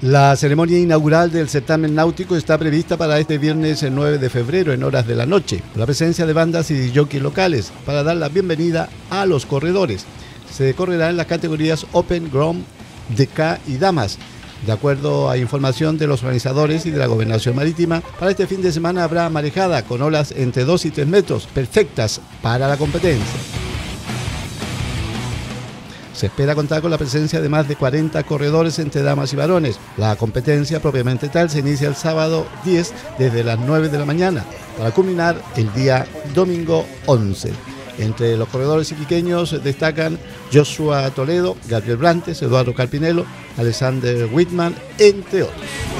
La ceremonia inaugural del certamen náutico está prevista para este viernes 9 de febrero en horas de la noche, con la presencia de bandas y jockeys locales para dar la bienvenida a los corredores. Se correrá en las categorías Open, Grom, DK y Damas. De acuerdo a información de los organizadores y de la Gobernación Marítima, para este fin de semana habrá marejada con olas entre 2 y 3 metros, perfectas para la competencia. Se espera contar con la presencia de más de 40 corredores entre damas y varones. La competencia propiamente tal se inicia el sábado 10 desde las 9 de la mañana para culminar el día domingo 11. Entre los corredores iquiqueños destacan Joshua Toledo, Gabriel Brantes, Eduardo Carpinelo, Alexander Whitman, entre otros.